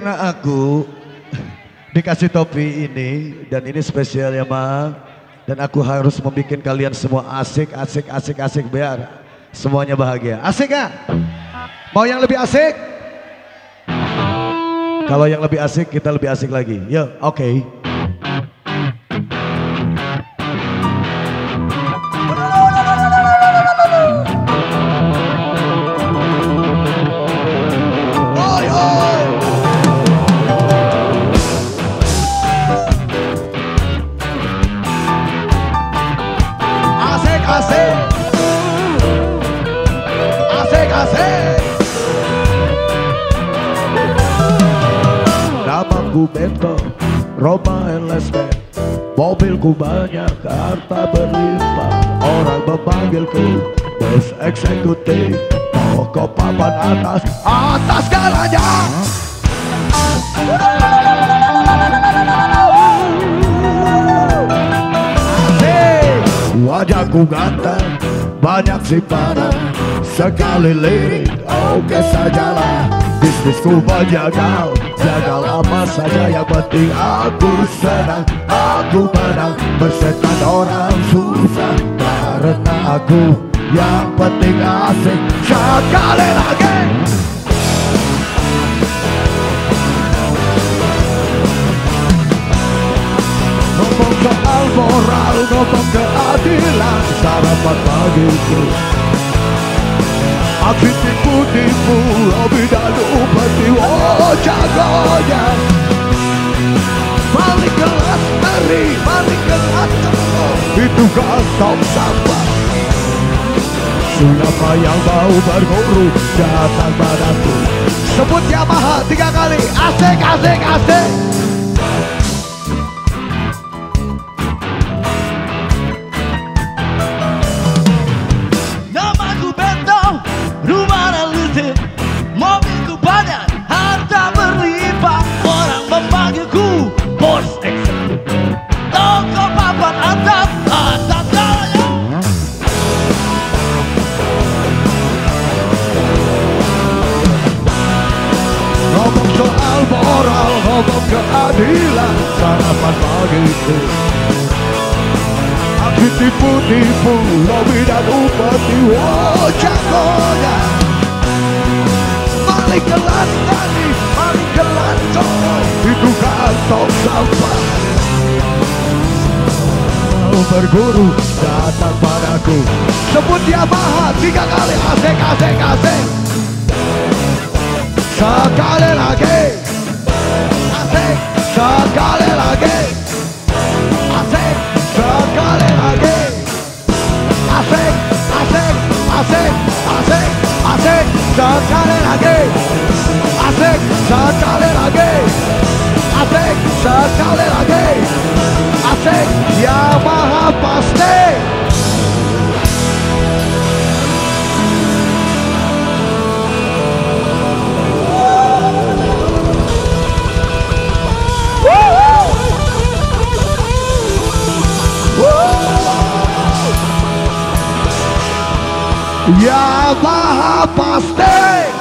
Karena aku dikasih topi ini dan ini spesial ya ma dan aku harus membuat kalian semua asik asik asik asik biar semuanya bahagia asik gak? mau yang lebih asik? kalau yang lebih asik kita lebih asik lagi yuk oke okay. Namaku Bento, Roma LSD Mobilku banyak, harta berlimpah. Orang memanggilku bos eksekutif. Toko papan atas, atas galanya. Wajahku ganteng, banyak simpanan. Sekali lirik, oke sajalah Bisnisku menjagal. Jagal apa saja yang penting aku senang. Aku menang Bersetan orang susah. Karena aku yang penting asik Sekali lagi. Ngomong soal moral Ngomong keadilan. Sarapan pagiku Aksi tipu-tipu dan upeti Oh jagonya Balik kelas dari Balik kelas cowok Itu kantong sampah Siapa yang mau berguru Datang padaku. Sebut Yamaha tiga kali Asik asik asik keadilan sarapan pagiku Aku tipu-tipu lobby dan upeti Wow jagonya Balik kelas tadi Balik kelas cowok Itu kantong sampah berguru datang padaku Sebut Yamaha tiga kali asik asik asik Sekali lagi Asik Sekali lagi Asik Sekali lagi Asik Sekali lagi Asik Yamaha pasti